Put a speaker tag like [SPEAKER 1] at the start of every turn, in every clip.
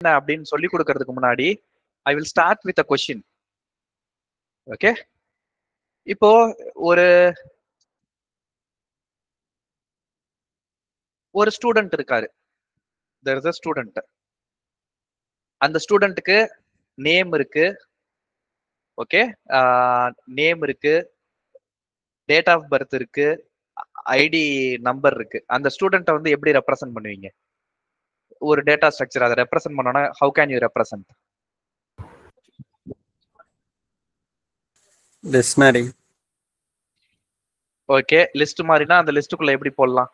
[SPEAKER 1] என்ன அப்படின்னு சொல்லி கொடுக்கறதுக்கு முன்னாடி I will start with a question okay இப்போ ஒரு ஒரு ஸ்டூடெண்ட் இருக்காரு. தெர் இஸ் அ ஸ்டூடெண்ட் அந்த ஸ்டூடெண்ட்டுக்கு நேம் இருக்கு. ஓகே நேம் இருக்கு. டேட் ஆஃப் பர்த் இருக்கு. ஐடி நம்பர் இருக்கு. அந்த ஸ்டூடெண்ட்டை வந்து எப்படி ரெப்ரசன்ட் பண்ணுவீங்க? ஒரு டேட்டா ஸ்ட்ரக்சர் அதை ரெப்ரசன்ட் பண்ணோம்னா how can you represent
[SPEAKER 2] dictionary
[SPEAKER 1] okay list மாதிரினா அந்த லிஸ்ட்டுக்குள்ள எப்படி போடலாம்?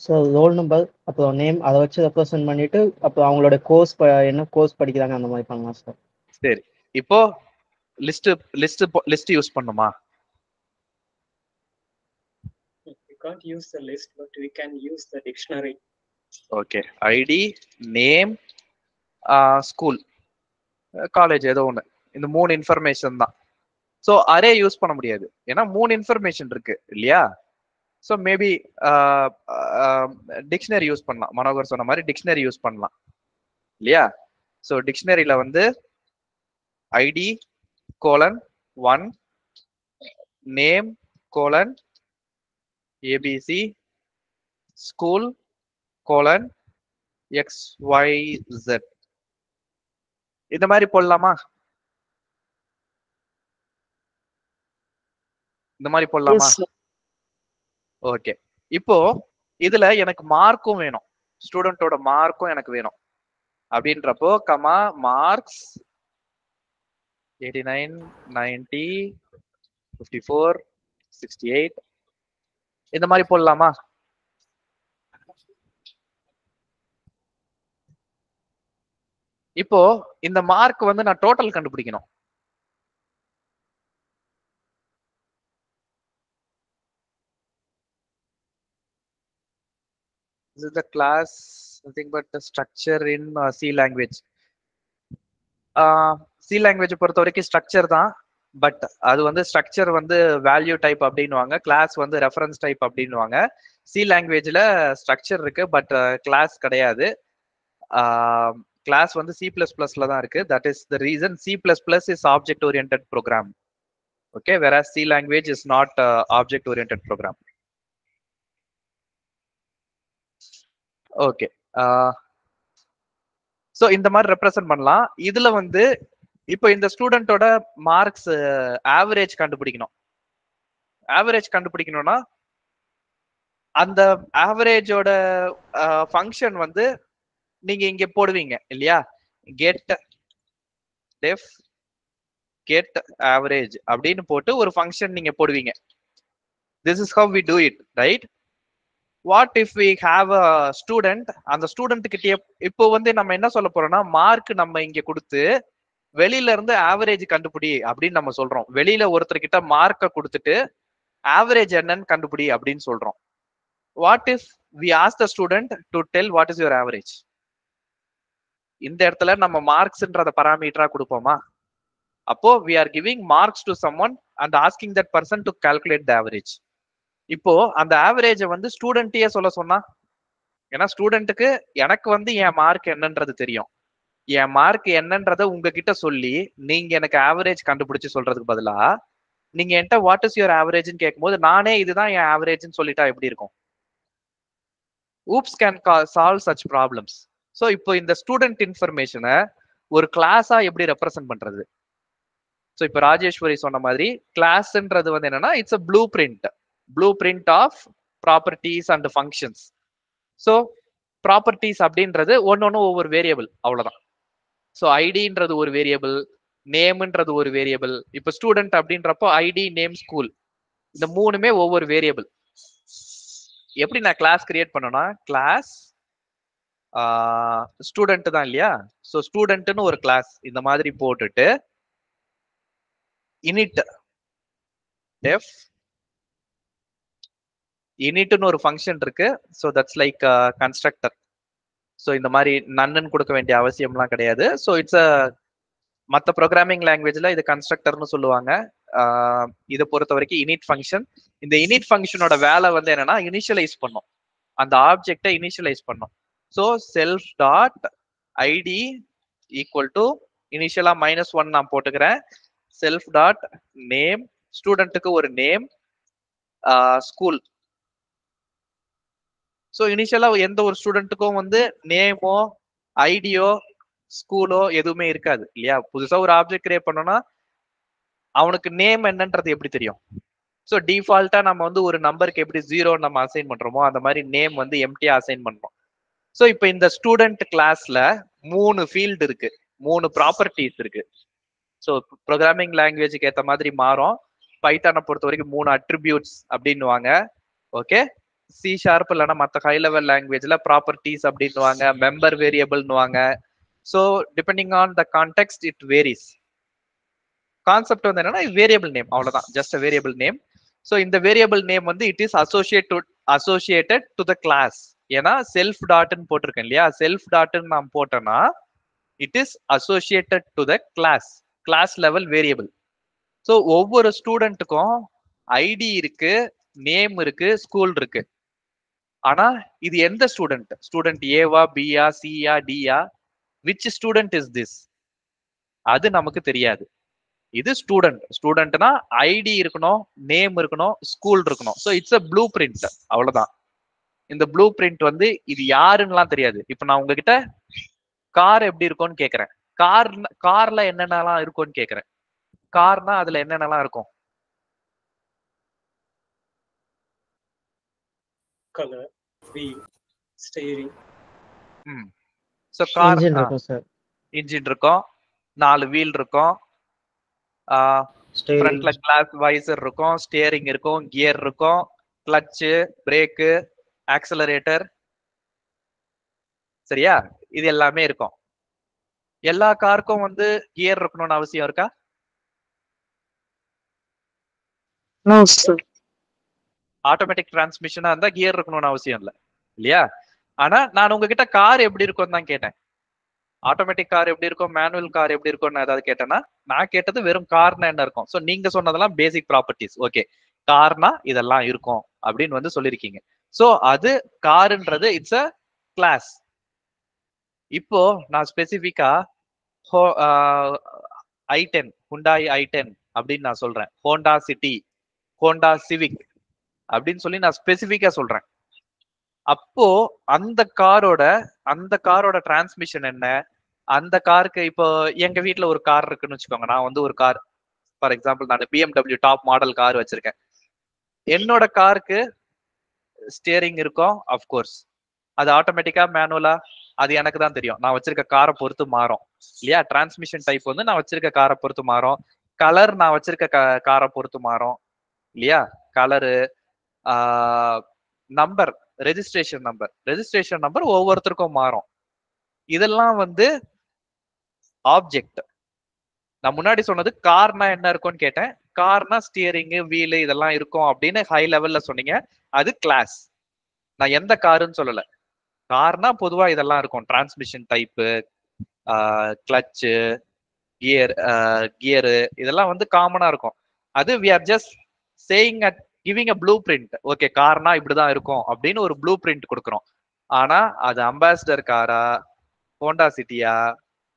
[SPEAKER 3] ஸோ ரோல் நம்பர் அப்புறம் நேம் அதை வச்சு ரெப்ரசென்ட் பண்ணிட்டு அப்புறம் அவங்களோட கோர்ஸ் என்ன கோர்ஸ் படிக்கிறாங்க அந்த மாதிரி பண்ணலாம் சார்
[SPEAKER 1] சரி. இப்போ லிஸ்ட் லிஸ்ட் லிஸ்ட் யூஸ் பண்ணுமா?
[SPEAKER 4] We can't use the list, but we can use the dictionary.
[SPEAKER 1] Okay ID name school college ஏதோ ஒன்று இந்த மூணு இன்ஃபர்மேஷன் தான். ஸோ அரே யூஸ் பண்ண முடியாது. ஏன்னா மூணு இன்ஃபர்மேஷன் இருக்கு இல்லையா? ஸோ மேபி டிக்ஷனரி யூஸ் பண்ணலாம். மனோகர் சொன்ன மாதிரி டிக்ஷனரி யூஸ் பண்ணலாம். இல்லையா? ஸோ டிக்ஷனரியில் வந்து ID colon one name colon ABC school colon X Y Z இந்த மாதிரி போடலாமா? இந்த மாதிரி போடலாமா? ஓகே இப்போ இதுல எனக்கு மார்க்கும் வேணும். ஸ்டூடெண்டோட மார்க்கும் எனக்கு வேணும். அப்படின்றப்போ comma marks eighty nine ninety fifty four sixty eight இந்த மாதிரி போடலாமா? இப்போ இந்த மார்க் வந்து நான் டோட்டல் கண்டுபிடிக்கணும். This is the class, nothing but the structure in uh, C language. C C பொறுத்த வரைக்கும் ஸ்ட்ரக்சர் தான். பட் அது வந்து ஸ்ட்ரக்சர் வந்து வேல்யூ டைப் அப்படின்னுவாங்க. கிளாஸ் வந்து ரெஃபரன்ஸ் டைப் அப்படின்னுவாங்க. சி லாங்குவேஜில் ஸ்ட்ரக்சர் இருக்கு பட் கிளாஸ் கிடையாது. கிளாஸ் வந்து சி பிளஸ் பிளஸ்ல தான் இருக்கு. That is the reason C plus plus is object orient program okay வேற C language is not object orient program okay so இந்த மாதிரி ரெப்ரசன்ட் பண்ணலாம். இதுல வந்து இப்போ இந்த ஸ்டூடெண்டோட மார்க்ஸ் ஆவரேஜ் கண்டுபிடிக்கணும். ஆவரேஜ் கண்டுபிடிக்கணும்னா அந்த ஆவரேஜோட ஃபங்க்ஷன் வந்து நீங்க இங்க போடுவீங்க இல்லையா? கெட் டெஃப் கெட் ஆவரேஜ் அப்படின்னு போட்டு ஒரு ஃபங்க்ஷன் நீங்க போடுவீங்க. This is how we do it right what if we have a student அந்த ஸ்டூடெண்ட் கிட்டே இப்போ வந்து நம்ம என்ன சொல்ல போறோம்னா மார்க் நம்ம இங்க கொடுத்து வெளியில இருந்து ஆவரேஜ் கண்டுபிடி அப்படின்னு நம்ம சொல்றோம். வெளியில ஒருத்தர் கிட்ட மார்க்கை கொடுத்துட்டு ஆவரேஜ் என்னன்னு கண்டுபிடி அப்படின்னு சொல்றோம். What if we ask the student to tell what is your average இந்த இடத்துல நம்ம மார்க்ஸ்ன்றத பராமீட்டரா கொடுப்போமா? அப்போ we are giving marks to someone and asking that person to calculate the average இப்போ அந்த ஆவரேஜை வந்து ஸ்டூடெண்ட்டையே சொல்ல சொன்னா ஏன்னா ஸ்டூடெண்ட்டுக்கு எனக்கு வந்து என் மார்க் என்னன்றது தெரியும். என் மார்க் என்னன்றத உங்ககிட்ட சொல்லி நீங்க எனக்கு ஆவரேஜ் கண்டுபிடிச்சு சொல்றதுக்கு பதிலா நீங்க என்கிட்ட வாட் இஸ் யுவர் ஆவரேஜ்னு கேட்கும்போது நானே இதுதான் என் ஆவரேஜ்னு சொல்லிட்டா எப்படி இருக்கும்? Oops can solve such problems so இப்போ இந்த ஸ்டூடெண்ட் இன்ஃபர்மேஷனை ஒரு கிளாஸா எப்படி ரெப்ரசென்ட் பண்றது? ஸோ இப்போ ராஜேஸ்வரி சொன்ன மாதிரி கிளாஸ்ன்றது வந்து என்னன்னா it's a blue print blueprint of properties and functions so properties அப்படின்றது ஒன்னொன்னு ஒவ்வொரு வேரியபிள் அவ்வளோதான் ஸோ ஐடின்றது ஒரு வேரியபிள் நேம்ன்றது ஒரு வேரியபிள் இப்போ ஸ்டூடெண்ட் அப்படின்றப்போ ஐடி நேம் ஸ்கூல் இந்த மூணுமே ஒவ்வொரு வேரியபிள் எப்படி நான் கிளாஸ் கிரியேட் பண்ணனா கிளாஸ் ஸ்டூடெண்ட் தான் இல்லையா? ஸோ ஸ்டூடெண்ட்னு ஒரு கிளாஸ் இந்த மாதிரி போட்டுட்டு இனிட் டெஃப் இனிட்னு ஒரு ஃபங்க்ஷன் இருக்கு. So that's like constructor so இந்த மாதிரி நன்னு கொடுக்க வேண்டிய அவசியம்லாம் கிடையாது. ஸோ இட்ஸ் அ மற்ற ப்ரோக்ராமிங் லாங்குவேஜில் இது கன்ஸ்ட்ரக்டர்னு சொல்லுவாங்க. இதை பொறுத்த வரைக்கும் இனிட் ஃபங்க்ஷன் இந்த இனிட் ஃபங்க்ஷனோட வேலை வந்து என்னன்னா இனிஷியலைஸ் பண்ணும். அந்த ஆப்ஜெக்டை இனிஷியலைஸ் பண்ணும். So self dot ID equal to இனிஷியலாக மைனஸ் ஒன் நான் போட்டுக்கிறேன். செல்ஃப் டாட் நேம் ஸ்டூடெண்ட்டுக்கு ஒரு நேம் ஸ்கூல் ஸோ இனிஷியலா எந்த ஒரு ஸ்டூடெண்ட்டுக்கும் வந்து நேமோ ஐடியோ ஸ்கூலோ எதுவுமே இருக்காது இல்லையா? புதுசா ஒரு ஆப்ஜெக்ட் கிரியேட் பண்ணோம்னா அவனுக்கு நேம் என்னன்றது எப்படி தெரியும்? ஸோ டிஃபால்ட்டா நம்ம வந்து ஒரு நம்பருக்கு எப்படி ஜீரோ நம்ம அசைன் பண்றோமோ அந்த மாதிரி நேம் வந்து எம்டியா அசைன் பண்றோம். ஸோ இப்போ இந்த ஸ்டூடெண்ட் கிளாஸ்ல மூணு ஃபீல்டு இருக்கு மூணு ப்ராப்பர்ட்டிஸ் இருக்கு. ஸோ ப்ரோக்ராமிங் லாங்குவேஜுக்கு ஏற்ற மாதிரி மாறும். பைத்தானை பொறுத்த வரைக்கும் மூணு அட்ரிபியூட்ஸ் அப்படின்னுவாங்க ஓகே சி ஷார்ப் இல்லைன்னா மற்ற ஹை லெவல் லாங்குவேஜ்ல ப்ராப்பர்ட்டிஸ் அப்படின்னுவாங்க member வேரியபிள்னுவாங்க so depending on the context it varies concept வந்து என்னன்னா வேரியபிள் நேம் அவ்வளோதான் ஜஸ்ட் வேரியபிள் நேம் ஸோ இந்த வேரியபிள் நேம் வந்து it is associate associated to the class ஏன்னா செல்ஃப் டாட்னு போட்டிருக்கேன் இல்லையா? செல்ஃப் டாட்னு நான் போட்டேன்னா it is associated to the class class level variable so ஒவ்வொரு ஸ்டூடெண்ட்டுக்கும் ஐடி இருக்கு நேம் இருக்கு ஸ்கூல் இருக்கு. ஆனா இது எந்த student student Eva Pia chia Diya which student is this அது நமக்கு தெரியாது. இது ஸ்டூடெண்ட் ஸ்டூடெண்ட்னா ஐடி இருக்கணும் நேம் இருக்கணும் ஸ்கூல் இருக்கணும். So it's a blue print அவ்வளவுதான். இந்த ப்ளூ பிரிண்ட் வந்து இது யாருன்னெலாம் தெரியாது. இப்போ நான் உங்ககிட்ட கார் எப்படி இருக்கும்னு கேட்குறேன் கார் கார்ல என்னென்னலாம் இருக்கும்னு கேட்குறேன் கார்னா அதுல என்னென்னலாம் இருக்கும்?
[SPEAKER 4] கலர்
[SPEAKER 1] ம். ஸோ கார்
[SPEAKER 3] இன்ஜின் இருக்கும் சார்
[SPEAKER 1] இன்ஜின் இருக்கும். நாலு வீல் இருக்கும். ஃப்ரண்ட்ல கிளாஸ் வைசர் இருக்கும். ஸ்டியரிங் இருக்கும். கியர் இருக்கும். கிளச்சு பிரேக்கு ஆக்சலரேட்டர் சரியா? இது எல்லாமே இருக்கும். எல்லா காருக்கும் வந்து கியர் இருக்கணும்னு அவசியம் இருக்கா. ஆட்டோமேட்டிக் டிரான்ஸ்மிஷனா இருந்தா கியர் இருக்கணும்னு அவசியம் இல்லை. இல்லையா? ஆனா நான் உங்ககிட்ட கார் எப்படி இருக்கும்னு தான் கேட்டேன். ஆட்டோமேட்டிக் கார் எப்படி இருக்கும் மேனுவல் கார் எப்படி இருக்கும்னு ஏதாவது கேட்டேன்னா நான் கேட்டது வெறும் கார்னா என்ன இருக்கும்? ஸோ நீங்க சொன்னதெல்லாம் பேசிக் ப்ராப்பர்ட்டிஸ் ஓகே கார்னா இதெல்லாம் இருக்கும் அப்படின்னு வந்து சொல்லியிருக்கீங்க. ஸோ அது காருன்றது இட்ஸ் அ கிளாஸ் இப்போ நான் ஸ்பெசிஃபிக்கா I ten Hyundai I ten அப்படின்னு நான் சொல்றேன். ஹோண்டா சிட்டி ஹோண்டா சிவிக் அப்படின்னு சொல்லி நான் ஸ்பெசிஃபிக்கா சொல்றேன். அப்போ அந்த காரோட அந்த காரோட டிரான்ஸ்மிஷன் என்ன? அந்த காருக்கு இப்போ எங்க வீட்டில் ஒரு கார் இருக்குன்னு வச்சுக்கோங்க. நான் வந்து ஒரு கார் ஃபார் எக்ஸாம்பிள் நான் பிஎம்டபிள்யூ டாப் மாடல் கார் வச்சிருக்கேன். என்னோட காருக்கு ஸ்டியரிங் இருக்கும் அஃப்கோர்ஸ் அது ஆட்டோமேட்டிக்கா மேனுவலா அது எனக்கு தான் தெரியும். நான் வச்சிருக்க காரை பொறுத்து மாறும். இல்லையா? டிரான்ஸ்மிஷன் டைப் வந்து நான் வச்சிருக்க காரை பொறுத்து மாறும். கலர் நான் வச்சிருக்க காரை பொறுத்து மாறும். இல்லையா? Colour number registration number registration number ஒவ்வொருத்தருக்கும் மாறும். இதெல்லாம் வந்து ஆப்ஜெக்ட் நான் முன்னாடி சொன்னது கார்னா என்ன இருக்கும்னு கேட்டேன். கார்னா ஸ்டியரிங் வீலு இதெல்லாம் இருக்கும் அப்படின்னு ஹை லெவல்ல சொன்னீங்க. அது கிளாஸ் நான் எந்த காருன்னு சொல்லல. கார்னா பொதுவா இதெல்லாம் இருக்கும். Transmission type clutch gear gear இதெல்லாம் வந்து காமனா இருக்கும். அது we are just saying at giving a blue print okay Karnaugh இப்படிதான் இருக்கும் அப்படின்னு ஒரு ப்ளூ பிரிண்ட் கொடுக்குறோம். ஆனா அது அம்பாசிடர் காரா ஹோண்டா சிட்டியா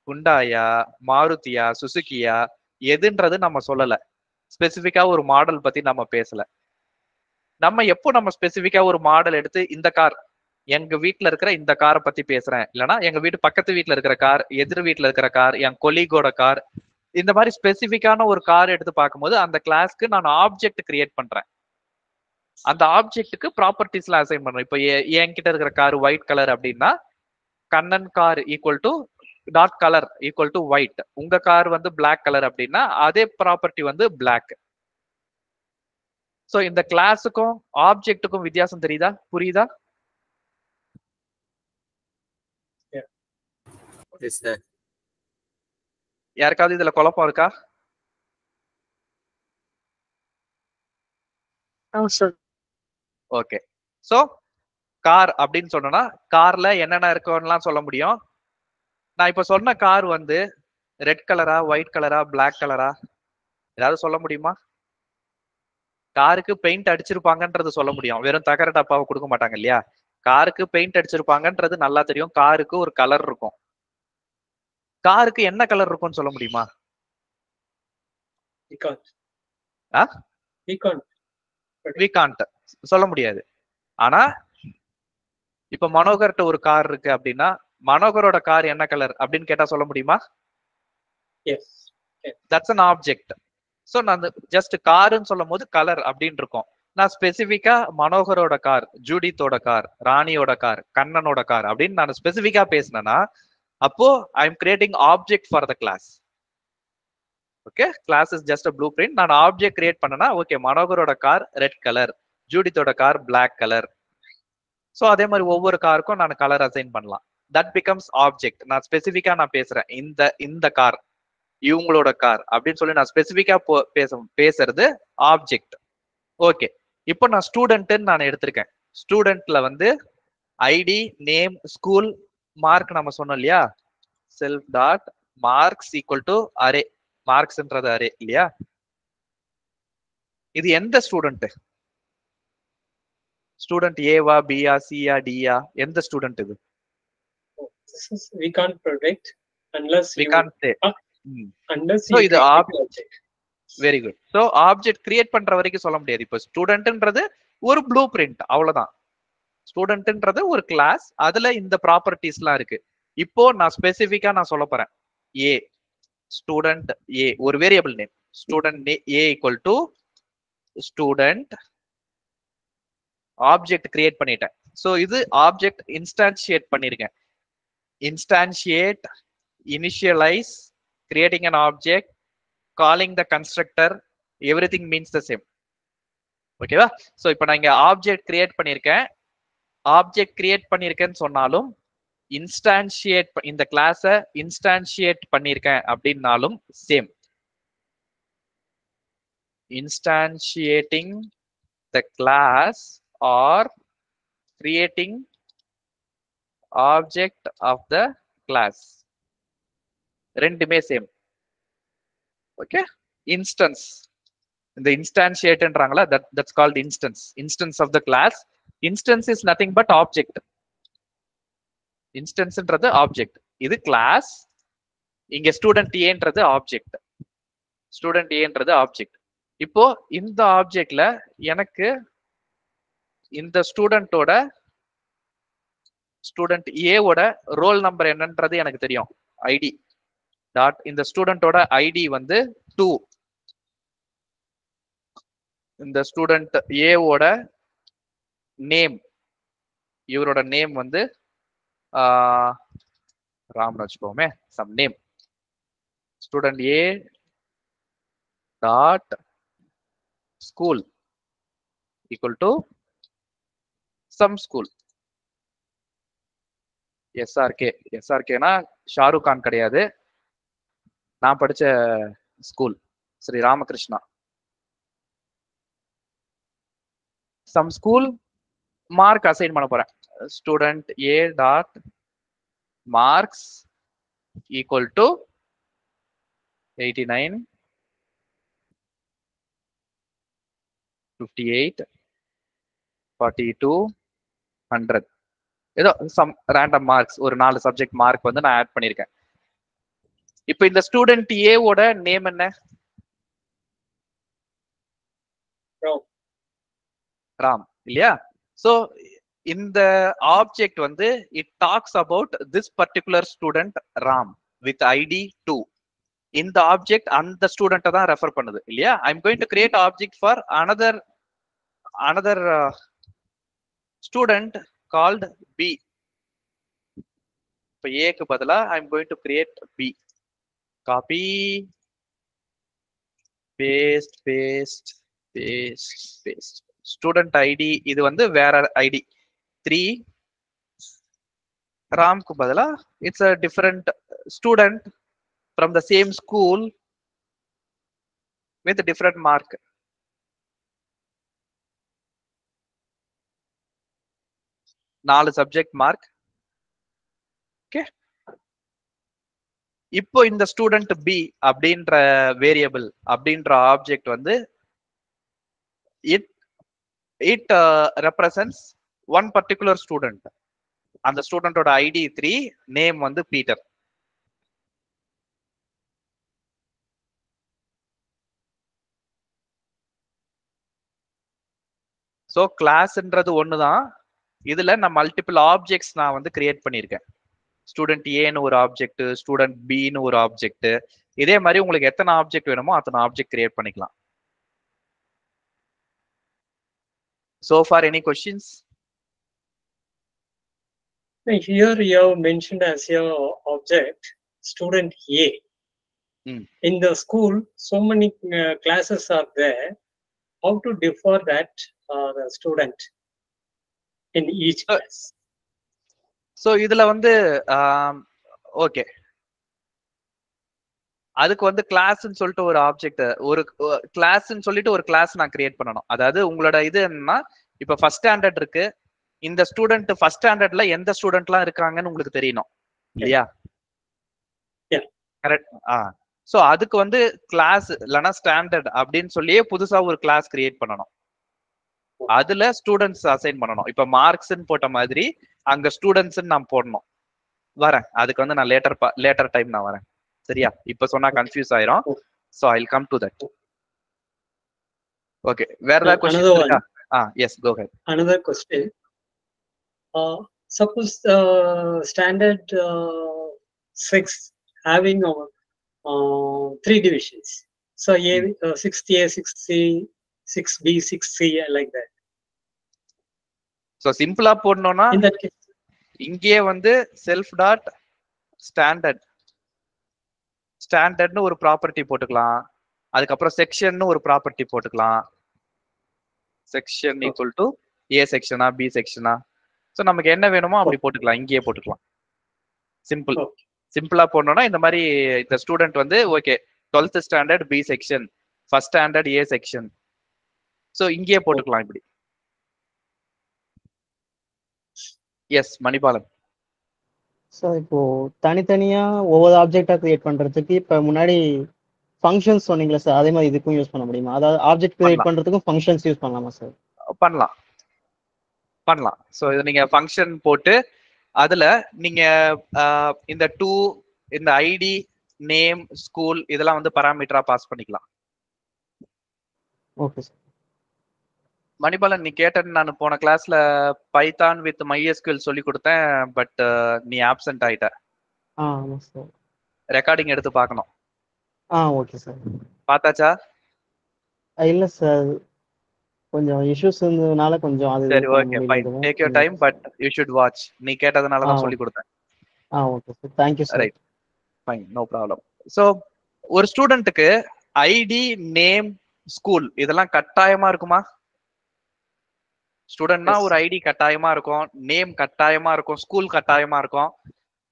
[SPEAKER 1] குண்டாயா மாருதியா சுசுக்கியா எதுன்றது நம்ம சொல்லல. ஸ்பெசிஃபிக்கா ஒரு மாடல் பத்தி நம்ம பேசல. நம்ம எப்போ நம்ம ஸ்பெசிஃபிக்கா ஒரு மாடல் எடுத்து இந்த கார் எங்க வீட்டுல இருக்கிற இந்த காரை பத்தி பேசுறேன். இல்லைன்னா எங்க வீட்டு பக்கத்து வீட்டுல இருக்கிற கார் எதிர் வீட்டுல இருக்கிற கார் என் கொலீகோட கார் இந்த மாதிரி ஸ்பெசிஃபிக்கான ஒரு கார் எடுத்து பார்க்கும்போது அந்த கிளாஸ்க்கு நான் ஆப்ஜெக்ட் கிரியேட் பண்றேன். அந்த ஆப்ஜெக்ட்டுக்கு ப்ராப்பர்ட்டிஸ்ல அசைன் பண்றேன் இப்போ என்கிட்ட இருக்கிற கார் ஒயிட் கலர் அப்படின்னா Kannan car equal to dot colour equal to white உங்க கார் வந்து பிளாக் கலர் அப்படின்னா அதே ப்ராப்பர்ட்டி வந்து பிளாக் ஸோ இந்த கிளாஸுக்கும் ஆப்ஜெக்ட்டுக்கும் வித்தியாசம் தெரியுதா? புரியுதா. யாருக்காவது இதுல குழப்பம் இருக்கா. ஓகே ஸோ கார் அப்படின்னு சொன்னோம்னா கார்ல என்னென்ன இருக்கும்லாம் சொல்ல முடியும். நான் இப்ப சொன்ன கார் வந்து ரெட் கலரா ஒயிட் கலரா Black கலரா ஏதாவது சொல்ல முடியுமா? காருக்கு பெயிண்ட் அடிச்சிருப்பாங்கன்றது சொல்ல முடியும். வெறும் தகர டப்பாவை கொடுக்க மாட்டாங்க இல்லையா? காருக்கு பெயிண்ட் அடிச்சிருப்பாங்கன்றது நல்லா தெரியும். காருக்கு ஒரு கலர் இருக்கும். காருக்கு என்ன கலர் இருக்கும்னு சொல்ல முடியுமா?
[SPEAKER 4] We
[SPEAKER 1] சொல்ல முடியாது. ஆனா இப்ப மனோகர்ட்ட ஒரு கார் இருக்கு அப்படின்னா மனோகரோட கார் என்ன கலர் அப்படின்னு கேட்டா சொல்ல முடியுமா. தட்ஸ் அன் ஆப்ஜெக்ட் ஸோ நான் ஜஸ்ட் காருன்னு சொல்லும் போது கலர் அப்படின்னு இருக்கும். நான் ஸ்பெசிஃபிக்கா மனோகரோட கார் ஜூடித்தோட கார் ராணியோட கார் கண்ணனோட கார் அப்படின்னு நான் ஸ்பெசிஃபிக்கா பேசினேன்னா அப்போ I am creating object for the class okay class is just a blue print நான் ஆப்ஜெக்ட் கிரியேட் பண்ணனா ஓகே மனோகரோட கார் ரெட் கலர் ஜூடித்தோட கார் பிளாக் கலர் ஸோ அதே மாதிரி ஒவ்வொரு காருக்கும் நான் கலர் அசைன் பண்ணலாம். தட் பிகம்ஸ் ஆப்ஜெக்ட் நான் ஸ்பெசிஃபிக்கா நான் பேசுறேன். இந்த இந்த கார் இவங்களோட கார் அப்படின்னு சொல்லி நான் ஸ்பெசிஃபிக்கா பேச பேசுறது ஆப்ஜெக்ட் ஓகே இப்போ நான் ஸ்டூடெண்ட்டுன்னு நான் எடுத்திருக்கேன். ஸ்டூடெண்ட்ல வந்து ஐடி நேம் ஸ்கூல் மார்க் நம்ம சொன்னோம் இல்லையா? Self dot marks equal to array மார்க்ஸ்ன்றது array இல்லையா? இது எந்த ஸ்டூடெண்ட் ஸ்டூடெண்ட் ஏவா பியா சியா டியா எந்த ஸ்டூடெண்ட் இது?
[SPEAKER 4] Oh, we can't predict unless
[SPEAKER 1] we
[SPEAKER 4] you
[SPEAKER 1] can say
[SPEAKER 4] unless
[SPEAKER 1] So,
[SPEAKER 4] you
[SPEAKER 1] இது
[SPEAKER 4] object.
[SPEAKER 1] Very good so object create பண்ற வரைக்கும் சொல்ல முடியாது. இப்போ ஸ்டூடெண்ட்ன்றது ஒரு ப்ளூ பிரிண்ட் அவ்வளவுதான். ஸ்டூடெண்ட்ன்றது ஒரு கிளாஸ் அதுல இந்த ப்ராப்பர்ட்டிஸ்லாம் இருக்கு. இப்போ நான் ஸ்பெசிஃபிக்கா நான் சொல்ல போறேன். ஏ ஸ்டூடெண்ட் ஏ ஒரு variable name student A equal to student object create பண்ணிட்டேன். ஸோ இது ஆப்ஜெக்ட் இன்ஸ்டான்ஷியேட் பண்ணிருக்கேன். Instantiate initialize creating an object calling the constructor everything means the same ஓகேவா ஸோ இப்போ நான் இங்கே ஆப்ஜெக்ட் கிரியேட் பண்ணியிருக்கேன் ஆப்ஜெக்ட் கிரியேட் பண்ணியிருக்கேன்னு சொன்னாலும் இன்ஸ்டான்ஷியேட் இந்த கிளாஸை இன்ஸ்டான்ஷியேட் பண்ணியிருக்கேன் அப்படின்னாலும் same instantiating the class or creating object of the class ரெண்டுமே சேம் ஓகே இன்ஸ்டன்ஸ் இந்த இன்ஸ்டான்ஷியேட்ன்றாங்களா that that's called instance instance of the class instance is nothing but object இன்ஸ்டன்ஸ்ன்றது object இது class இங்க ஸ்டூடெண்ட் ஏன்றது object student ஏன்றது object இப்போ இந்த ஆப்ஜெக்ட்ல எனக்கு இந்த ஸ்டூடெண்டோட ஸ்டூடெண்ட் ஏவோட ரோல் நம்பர் என்னன்றது எனக்கு தெரியும். ஐடி டாட் இந்த ஸ்டூடெண்டோட ஐடி வந்து டூ இந்த ஸ்டூடெண்ட் ஏவோட நேம் இவரோட நேம் வந்து ராம்னு வச்சுக்கோமே some name student A dot school equal to some school SRK எஸ்ஆர்கேனா Shahrukh Khan கிடையாது. நான் படிச்ச school Sri Ramakrishna. Some school mark assign பண்ண போறேன். Student A dot marks equal to eighty nine fifty eight forty two hundred ஏதோ some random marks ஒரு நாலு subject mark வந்து நான் ஆட் பண்ணியிருக்கேன் இப்போ இந்த ஸ்டூடெண்ட் ஏவோட நேம் என்ன. ராம். இல்லையா? சோ இந்த ஆப்ஜெக்ட் வந்து it talks about this particular student Ram with ID two இந்த ஆப்ஜெக்ட் அந்த ஸ்டூடெண்ட்டை தான் ரெஃபர் பண்ணுது இல்லையா? I am going to create object for another another student called B இப்போ ஏக்கு பதிலா I am going to create B copy paste paste paste paste student ID இது வந்து வேற ஐடி த்ரீ ராம்க்கு பதிலா it's a different student from the same school with different mark நாலு subject mark okay இப்போ இந்த ஸ்டூடெண்ட் பி அப்படின்ற variable அப்படின்ற ஆப்ஜெக்ட் வந்து it it represents one particular student அந்த ஸ்டூடெண்டோட ஐடி த்ரீ நேம் வந்து பீட்டர் ஸோ கிளாஸ்ன்றது ஒன்று தான் இதுல நான் மல்டிபிள் ஆப்ஜெக்ட்ஸ் நான் வந்து கிரியேட் பண்ணியிருக்கேன் ஸ்டூடெண்ட் ஏன்னு ஒரு ஆப்ஜெக்ட் ஸ்டூடெண்ட் பின்னு ஒரு ஆப்ஜெக்ட் இதே மாதிரி உங்களுக்கு எத்தனை ஆப்ஜெக்ட் வேணுமோ அத்தனை ஆப்ஜெக்ட் கிரியேட் பண்ணிக்கலாம் so far any questions
[SPEAKER 4] Here you have mentioned as your object student A.
[SPEAKER 1] Hmm.
[SPEAKER 4] In the school, so many uh, classes are there. How to differ that uh, the student in each
[SPEAKER 1] Uh,
[SPEAKER 4] class?
[SPEAKER 1] So இதுல வந்து okay அதுக்கு வந்து கிளாஸ்ன்னு சொல்லிட்டு ஒரு object ஒரு கிளாஸ்ன்னு சொல்லிட்டு ஒரு class நான் கிரியேட் பண்ணணும். அதாவது உங்களோட இது என்னன்னா இப்ப ஃபர்ஸ்ட் ஸ்டாண்டர்ட் இருக்கு. இந்த ஸ்டூடெண்ட் ஃபர்ஸ்ட் ஸ்டாண்டர்ட்ல எந்த ஸ்டூடெண்ட்லாம் இருக்காங்கன்னு உங்களுக்கு தெரியணும். இல்லையா. கரெக்ட் ஆ. ஸோ அதுக்கு வந்து கிளாஸ் இல்லைன்னா ஸ்டாண்டர்ட் அப்படின்னு சொல்லியே புதுசா ஒரு கிளாஸ் கிரியேட் பண்ணணும். அதுல ஸ்டூடெண்ட்ஸ் அசைன் பண்ணணும். இப்ப மார்க்ஸ்ன்னு போட்ட மாதிரி அங்க ஸ்டூடெண்ட்ஸ் நான் போடணும். வரேன். அதுக்கு வந்து நான் லேட்டர் லேட்டர் டைம் நான் வரேன். சரியா? இப்ப சொன்னா கன்ஃபியூஸ் ஆயிரும். So I come to that okay வேற ஏதாவது
[SPEAKER 4] Uh,
[SPEAKER 1] question ah yes go ahead
[SPEAKER 4] Another question. Uh, suppose uh, standard uh, six having our uh, three divisions. So A, uh, 6A, 6C, 6B, 6C, like that.
[SPEAKER 1] So சிம்பிளா போடணும்னா இங்கேயே வந்து self dot standard ஸ்டாண்டர்ட்னு ஒரு property போட்டுக்கலாம். அதுக்கப்புறம் section ஒரு property போட்டுக்கலாம். Section equal to A செக்ஷனா பி செக்ஷனா ஸோ நமக்கு என்ன வேணுமோ அப்படி போட்டுக்கலாம். இங்கேயே போட்டுக்கலாம். சிம்பிள். சிம்பிளா போடணும்னா இந்த மாதிரி இந்த ஸ்டூடெண்ட் வந்து okay twelfth standard B section first standard A section so இங்கேயே போட்டுக்கலாம் இப்படி. எஸ் மணிபாலன்
[SPEAKER 3] ஸோ இப்போ தனித்தனியா ஒவ்வொரு ஆப்ஜெக்டா கிரியேட் பண்றதுக்கு இப்ப முன்னாடி ஃபங்க்ஷன்ஸ் சொன்னீங்களா சார் அதே மாதிரி இதுக்கும் யூஸ் பண்ண முடியுமா? அதாவது ஆப்ஜெக்ட் கிரியேட். பண்றதுக்கும் ஃபங்க்ஷன்ஸ் யூஸ் பண்ணலாமா சார்
[SPEAKER 1] பண்ணலாம். பண்ணலாம். ஸோ இது நீங்க ஃபங்க்ஷன் போட்டு அதுல நீங்க இந்த டூ இந்த ஐடி நேம் ஸ்கூல் இதெல்லாம் வந்து பராமீட்டரா பாஸ் பண்ணிக்கலாம்.
[SPEAKER 3] ஓகே சார்
[SPEAKER 1] மணிபாலன் நீ கேட்டது நான் போன கிளாஸ்ல பைத்தான் வித் மைஎஸ்கியூஎல் சொல்லி கொடுத்தேன் பட் நீ ஆப்சென்ட் ஆயிட்ட. ரெக்கார்டிங் எடுத்து பார்க்கணும்.
[SPEAKER 3] ஆ ஓகே சார்
[SPEAKER 1] பார்த்தாச்சா?
[SPEAKER 3] இல்ல சார் கொஞ்சம் இஷ்யூஸ் இருந்ததுனால கொஞ்சம் அது
[SPEAKER 1] சரி okay
[SPEAKER 3] fine.
[SPEAKER 1] Take your time but you should watch நீ கேட்டதுனால தான் சொல்லி கொடுத்தேன்.
[SPEAKER 3] ஆ okay sir thank you
[SPEAKER 1] sir right fine no problem so ஒரு ஸ்டூடெண்ட்டுக்கு ஐடி நேம் ஸ்கூல் இதெல்லாம் கட்டாயமா இருக்குமா? ஸ்டூடெண்ட்னா. ஒரு ஐடி கட்டாயமா இருக்கும் நேம் கட்டாயமா இருக்கும் ஸ்கூல் கட்டாயமா இருக்கும்.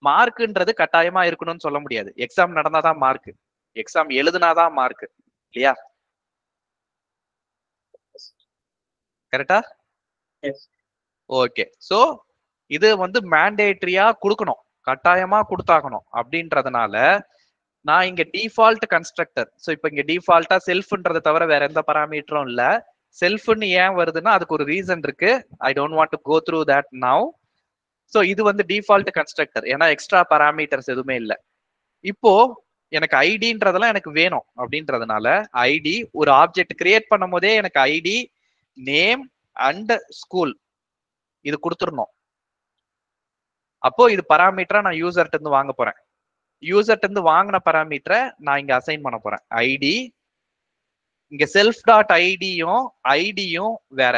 [SPEAKER 1] மார்க்ன்றது கட்டாயமா இருக்கணும்னு சொல்ல முடியாது. எக்ஸாம் நடந்தாதான் மார்க் எக்ஸாம் எழுதுனாதான் மார்க் இல்லையா? கரெக்டா. ஓகே சோ இது வந்து மேண்டேட்டரியா கொடுக்கணும். கட்டாயமா கொடுத்தாகணும். அப்படின்றதுனால நான் இங்க டிஃபால்ட் கன்ஸ்ட்ரக்டர் சோ இப்போ இங்க டிஃபால்ட்டா செல்ஃப்ன்றதை தவிர வேற எந்த பராமீட்டரும் இல்ல. செல்ஃப்னு ஏன் வருதுன்னா அதுக்கு ஒரு ரீசன் இருக்கு. I don't want to go through that now so இது வந்து டிஃபால்ட் கன்ஸ்ட்ரக்டர் ஏன்னா எக்ஸ்ட்ரா பராமீட்டர்ஸ் எதுவுமே இல்லை. இப்போ எனக்கு ஐடின்றதெல்லாம் எனக்கு வேணும் அப்படின்றதுனால ஐடி ஒரு ஆப்ஜெக்ட் கிரியேட் பண்ணும் போதே எனக்கு ஐடி நேம் அண்ட் ஸ்கூல் இது கொடுத்துடணும். அப்போ இது பராமீட்டரா நான் யூசர்ட்ட இருந்து வாங்க போறேன். யூசர்ட்ட இருந்து வாங்கின பராமீட்டரை நான் இங்க அசைன் பண்ண போறேன். ஐடி இங்க செல்ஃப் டாட் ஐடியும் ஐடியும் வேற.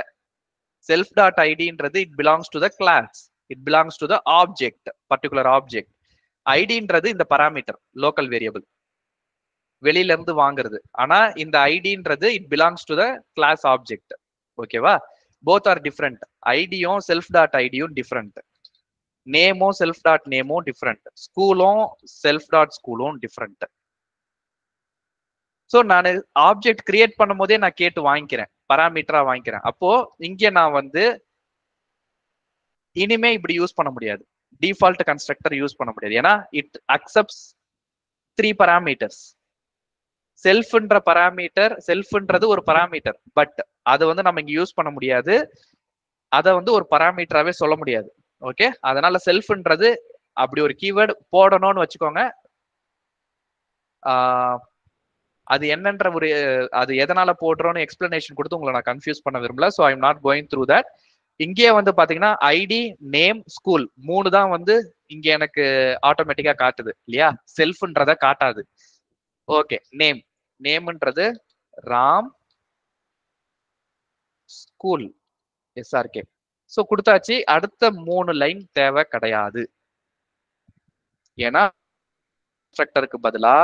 [SPEAKER 1] Self dot ஐடின்றது it belongs to the class it belongs to the object particular object ஐடின்றது இந்த பராமீட்டர் லோக்கல் வேரியபிள் வெளியில இருந்து வாங்குறது. ஆனா இந்த ஐடின்றது it belongs to the class object ஓகேவா போத் ஆர் டிஃப்ரெண்ட் ஐடியும் செல்ஃப் டாட் ஐடியும் டிஃப்ரெண்ட் நேமும் செல்ஃப் டாட் நேமும் டிஃப்ரெண்ட் ஸ்கூலும் செல்ஃப் டாட் ஸ்கூலும் டிஃப்ரெண்ட் ஸோ நான் ஆப்ஜெக்ட் கிரியேட் பண்ணும் போதே நான் கேட்டு வாங்கிக்கிறேன் பராமீட்டரா வாங்கிக்கிறேன். அப்போ இங்கே நான் வந்து இனிமே இப்படி யூஸ் பண்ண முடியாது. டிஃபால்ட் கன்ஸ்ட்ரக்டர் யூஸ் பண்ண முடியாது. ஏன்னா இட் அக்செப்ட்ஸ் த்ரீ பராமீட்டர்ஸ் செல்ஃப்ன்ற பராமீட்டர் செல்ஃப்ன்றது ஒரு பராமீட்டர் பட் அதை வந்து நம்ம இங்க யூஸ் பண்ண முடியாது. அதை வந்து ஒரு பராமீட்டராகவே சொல்ல முடியாது. ஓகே அதனால செல்ஃப்ன்றது அப்படி ஒரு கீவேர்டு போடணும்னு வச்சுக்கோங்க. ஆஹ் அது என்னன்ற ஒரு அது எதனால போடுறோம்னு எக்ஸ்பிளனேஷன் கொடுத்து உங்களை நான் கன்ஃபியூஸ் பண்ண விரும்பல. So I'm not going through that இங்கேயே வந்து பாத்தீங்கன்னா ஐடி நேம் ஸ்கூல் மூணு தான் வந்து இங்க எனக்கு ஆட்டோமேட்டிக்கா காட்டுது இல்லையா? செல்ஃப்ன்றத காட்டாது. ஓகே நேம் நேம்ன்றது ராம் ஸ்கூல் எஸ்ஆர்கே ஸோ கொடுத்தாச்சு. அடுத்த மூணு லைன் தேவை கிடையாது. ஏன்னா இன்ஸ்ட்ரக்டருக்கு பதிலா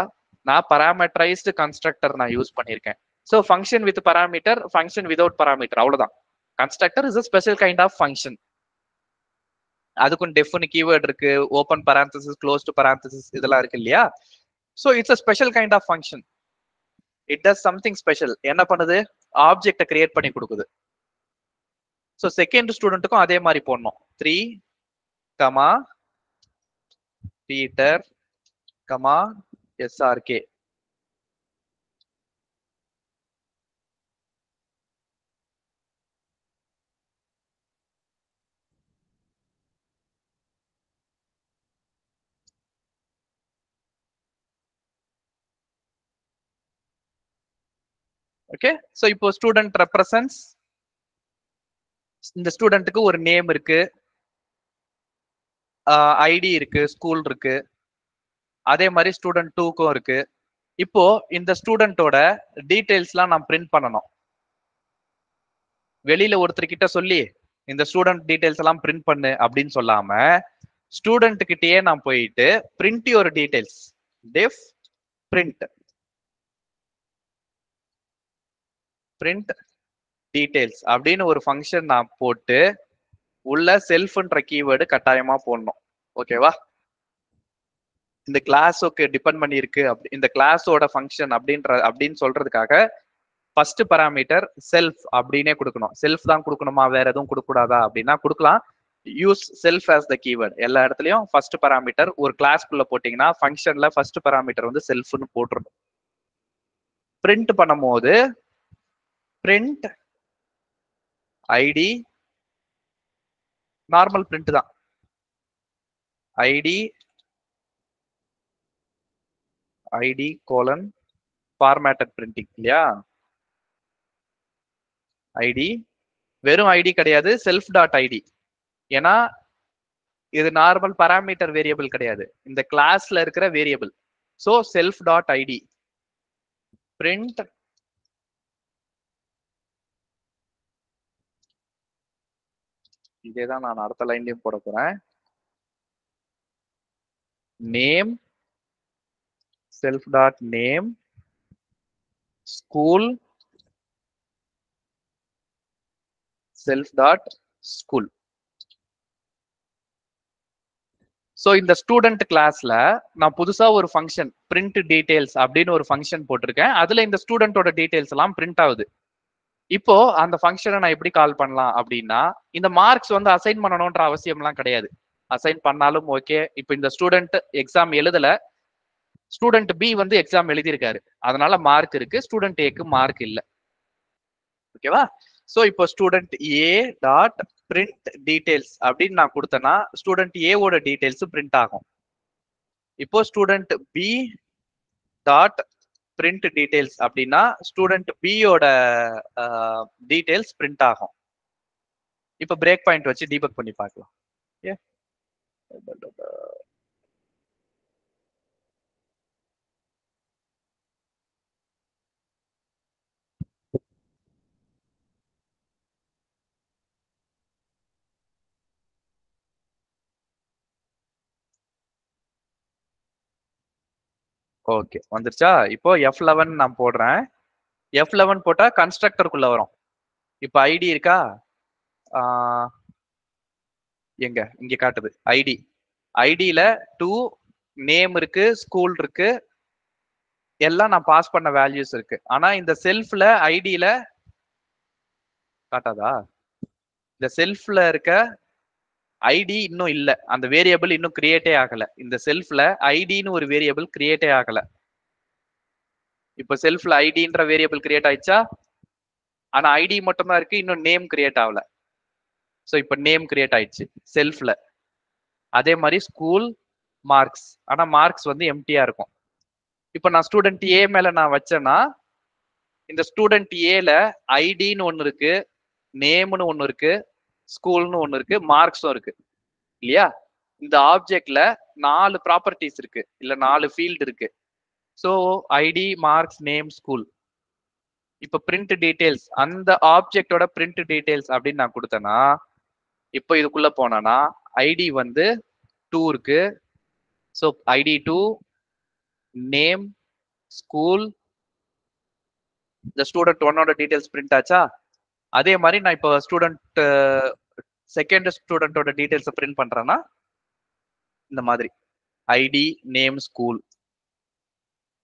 [SPEAKER 1] நான் பராமீட்டரைஸ்டு கன்ஸ்ட்ரக்டர் நான் யூஸ் பண்ணியிருக்கேன். So function with parameter function without parameter அவ்வளவுதான். Constructor is a special kind of function அதுக்கும் டெஃப்னு கீவேர்ட் இருக்கு ஓப்பன் பராந்தசிஸ் க்ளோஸ்டு பராந்தசிஸ் இதெல்லாம் இருக்கு இல்லையா? So it's a special kind of function it does something special என்ன பண்ணுது? ஆப்ஜெக்டை கிரியேட் பண்ணி கொடுக்குது. ஸோ செகண்ட் ஸ்டூடெண்ட்டுக்கும் அதே மாதிரி போடணும். Three comma Peter comma SRK. Okay so இப்போ ஸ்டூடெண்ட் ரெப்ரசன்ஸ் இந்த ஸ்டூடெண்ட்டுக்கு ஒரு நேம் இருக்கு. ஐடி இருக்கு ஸ்கூல் இருக்கு. அதே மாதிரி ஸ்டூடெண்ட் டூக்கும் இருக்கு. இப்போ இந்த ஸ்டூடெண்டோட டீட்டெயில்ஸ்லாம் நான் பிரிண்ட் பண்ணணும். வெளியில ஒருத்தர் கிட்ட சொல்லி இந்த ஸ்டூடெண்ட் டீடைல்ஸ் எல்லாம் பிரிண்ட் பண்ணு அப்படின்னு சொல்லாம ஸ்டூடெண்ட் கிட்டேயே நான் போயிட்டு print your details def print print details அப்படின்னு ஒரு ஃபங்க்ஷன் நான் போட்டு உள்ள செல்ஃப்ன்ற கீவேர்டு கட்டாயமா போடணும். ஓகேவா இந்த கிளாஸுக்கு டிபெண்ட் பண்ணியிருக்கு அப்படி இந்த கிளாஸோட ஃபங்க்ஷன் அப்படின்ற அப்படின்னு சொல்றதுக்காக ஃபர்ஸ்ட் பராமீட்டர் செல்ஃப் அப்படின்னே கொடுக்கணும். செல்ஃப் தான் கொடுக்கணுமா? வேற எதுவும் கொடுக்கூடாதா அப்படின்னா கொடுக்கலாம். Use self as the keyword எல்லா இடத்துலையும் ஃபர்ஸ்ட் பராமீட்டர் ஒரு கிளாஸ்க்குள்ள போட்டிங்கன்னா ஃபங்க்ஷன்ல ஃபர்ஸ்ட் பராமீட்டர் வந்து செல்ஃப்னு போட்டுருணும் பிரிண்ட் பண்ணும்போது பிரிண்ட் ஐடி நார்மல் பிரிண்ட் தான். ID ID colon formatted printing இல்லையா? ஐடி வெறும் ஐடி கிடையாது செல்ஃப் டாட் ஐடி ஏன்னா இது நார்மல் பராமீட்டர் வேரியபிள் கிடையாது. இந்த கிளாஸ்ல இருக்கிற variable so self dot ID print இதே தான் நான் அடுத்த லைன்லயும் போட போறேன். Name self dot name school self dot school so இந்த ஸ்டூடெண்ட் கிளாஸ்ல நான் புதுசா ஒரு ஃபங்க்ஷன் பிரிண்ட் டீடைல்ஸ் அப்படின்னு ஒரு ஃபங்க்ஷன் போட்டிருக்கேன். அதுல இந்த ஸ்டூடெண்டோட டீடைல்ஸ் எல்லாம் பிரிண்ட் ஆகுது. இப்போ அந்த ஃபங்க்ஷனை நான் எப்படி கால் பண்ணலாம் அப்படின்னா இந்த மார்க்ஸ் வந்து அசைன் பண்ணணும்ன்ற அவசியம்லாம் கிடையாது. அசைன் பண்ணாலும் ஓகே இப்போ இந்த ஸ்டூடெண்ட் எக்ஸாம் எழுதல ஸ்டூடெண்ட் பி வந்து எக்ஸாம் எழுதியிருக்காரு. அதனால மார்க் இருக்கு. ஸ்டூடெண்ட் ஏக்கு மார்க் இல்லை. ஓகேவா ஸோ இப்போ student A dot print details அப்படின்னு நான் கொடுத்தேன்னா ஸ்டூடெண்ட் ஏவோட டீடைல்ஸ் பிரிண்ட் ஆகும். இப்போ student B dot print details அப்படின்னா ஸ்டூடெண்ட் பியோட டீடைல்ஸ் பிரிண்ட் ஆகும். இப்போ பிரேக் பாயிண்ட் வச்சு டீபக் பண்ணி பார்க்கலாம். ஏ ஓகே வந்துருச்சா? இப்போ எஃப் லெவன் நான் போடுறேன். எஃப் லெவன் போட்டால் கன்ஸ்ட்ரக்டருக்குள்ள வரும். இப்போ ஐடி இருக்கா? எங்க? இங்க காட்டுது. ஐடி ஐடியில் டூ நேம் இருக்கு ஸ்கூல் இருக்கு. எல்லாம் நான் பாஸ் பண்ண வேல்யூஸ் இருக்கு. ஆனா இந்த செல்ஃப்ல ஐடியில காட்டாதா? இந்த செல்ஃப்ல இருக்க ஐடி இன்னும் இல்ல. அந்த வேரியபிள் இன்னும் கிரியேட்டே ஆகல. இந்த செல்ஃப்ல ஐடின்னு ஒரு வேரியபிள் கிரியேட்டே ஆகல. இப்ப செல்ஃப்ல ஐடின்ற வேரியபிள் கிரியேட் ஆயிடுச்சா? ஆனா ஐடி மட்டும் தான் இருக்கு இன்னும் நேம் கிரியேட் ஆகல. ஸோ இப்போ நேம் கிரியேட் ஆயிடுச்சு செல்ஃப்ல அதே மாதிரி ஸ்கூல் மார்க்ஸ் ஆனா மார்க்ஸ் வந்து எம்டியா இருக்கும். இப்போ நான் ஸ்டூடெண்ட் ஏ மேல நான் வச்சேன்னா இந்த ஸ்டூடெண்ட் ஏல ஐடின்னு ஒன்று இருக்கு நேம்னு ஒன்று இருக்கு ஸ்கூல்னு ஒன்று இருக்கு மார்க்ஸும் இருக்கு. இல்லையா? இந்த ஆப்ஜெக்ட்ல நாலு ப்ராப்பர்ட்டிஸ் இருக்கு இல்ல நாலு ஃபீல்டு இருக்கு. So ID marks name school. இப்போ பிரிண்ட் டீடைல்ஸ் அந்த ஆப்ஜெக்டோட பிரிண்ட் டீடைல்ஸ் அப்படின்னு நான் கொடுத்தேன்னா இப்போ இதுக்குள்ள போனேன்னா ஐடி வந்து டூ இருக்கு. So ID two name school. இந்த ஸ்டூடெண்ட் ஒன்னோட டீடைல்ஸ் பிரிண்ட் ஆச்சா? அதே மாதிரி நான் இப்போ ஸ்டூடெண்ட் செகண்ட் ஸ்டூடெண்டோட டீட்டெயில்ஸை பிரிண்ட் பண்றேன்னா இந்த மாதிரி. ஐடி நேம் ஸ்கூல்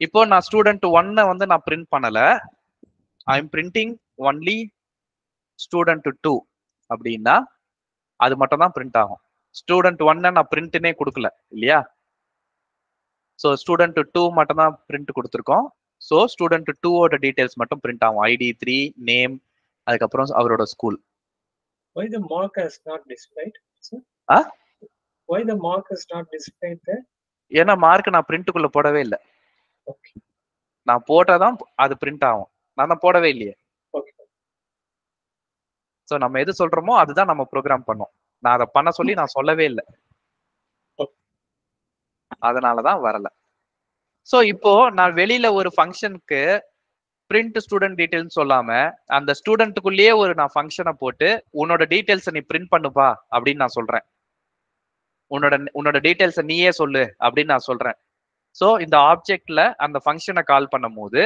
[SPEAKER 1] இப்போ நான் ஸ்டூடெண்ட் ஒன்னை வந்து நான் பிரிண்ட் பண்ணல. I am printing only student two அப்படின்னா அது மட்டும் தான் பிரிண்ட் ஆகும். ஸ்டூடெண்ட் ஒன்னை நான் பிரிண்ட்னே கொடுக்கல இல்லையா? ஸோ ஸ்டூடெண்ட் டூ மட்டும் தான் பிரிண்ட் கொடுத்துருக்கோம். ஸோ ஸ்டூடெண்ட் டூவோட டீடைல்ஸ் மட்டும் பிரிண்ட் ஆகும். ஐடி த்ரீ நேம் அதுக்கப்புறம் அவரோட school
[SPEAKER 4] Why the mark is not displayed? sir?
[SPEAKER 1] Huh?
[SPEAKER 4] Why the mark is not displayed there?
[SPEAKER 1] ஏன்னா மார்க் நான் பிரிண்ட்டுக்குள்ள போடவே இல்லை
[SPEAKER 4] Okay.
[SPEAKER 1] நான் போட்டாதான் அது பிரிண்ட் ஆகும் நான் தான் போடவே இல்லையே
[SPEAKER 4] Okay.
[SPEAKER 1] ஸோ நம்ம எது சொல்றோமோ அதுதான் நம்ம ப்ரோக்ராம் பண்ணோம் நான் அதை பண்ண சொல்லி நான் சொல்லவே இல்லை
[SPEAKER 4] Okay.
[SPEAKER 1] அதனாலதான் வரல ஸோ இப்போ நான் வெளியில ஒரு ஃபங்க்ஷனுக்கு பிரிண்ட் ஸ்டூடெண்ட் டீடைல்ஸ் சொல்லாம அந்த ஸ்டூடெண்ட்டுக்குள்ளேயே ஒரு நான் ஃபங்க்ஷனை போட்டு உன்னோட டீடைல்ஸை நீ பிரிண்ட் பண்ணுப்பா அப்படின்னு நான் சொல்றேன். உன்னோட உன்னோட டீடைல்ஸை நீயே சொல்லு அப்படின்னு நான் சொல்றேன். ஸோ இந்த ஆப்ஜெக்ட்ல அந்த ஃபங்க்ஷனை கால் பண்ணும் போது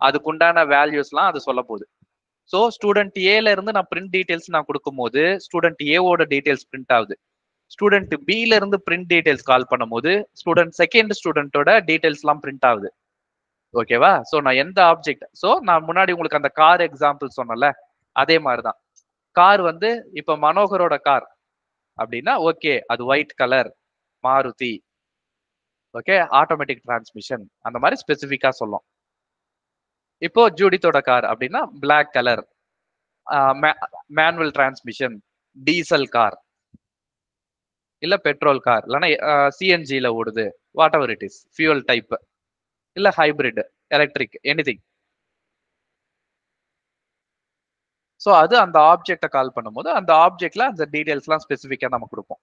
[SPEAKER 1] அதுக்குண்டான வேல்யூஸ்லாம் அது சொல்ல போகுது. ஸோ ஸ்டூடெண்ட் ஏல இருந்து நான் பிரிண்ட் டீடைல்ஸ் நான் கொடுக்கும்போது ஸ்டூடெண்ட் ஏவோட டீடைல்ஸ் பிரிண்ட் ஆகுது. ஸ்டூடெண்ட் பில இருந்து பிரிண்ட் டீடைல்ஸ் கால் பண்ணும்போது ஸ்டூடெண்ட் செகண்ட் ஸ்டூடெண்டோட டீடைல்ஸ்லாம் பிரிண்ட் ஆகுது. ஓகேவா ஸோ நான் எந்த ஆப்ஜெக்ட் ஸோ நான் முன்னாடி உங்களுக்கு அந்த கார் எக்ஸாம்பிள் சொன்னல அதே மாதிரி தான் கார் வந்து இப்போ மனோகரோட கார் அப்படின்னா ஓகே அது white colour Maruti. Okay automatic transmission அந்த மாதிரி ஸ்பெசிஃபிக்கா சொல்லும். இப்போ ஜூடித்தோட கார் அப்படின்னா black colour manual transmission diesel car இல்ல பெட்ரோல் கார் இல்லைன்னா சிஎன்ஜில ஓடுது. Whatever it is fuel type இல்ல ஹைபிரிட் எலக்ட்ரிக் எனிதிங் ஸோ அது அந்த ஆப்ஜெக்டை கால் பண்ணும்போது அந்த ஆப்ஜெக்ட்ல அந்த டீடைல்ஸ்லாம் ஸ்பெசிஃபிக்காக நம்ம கொடுப்போம்.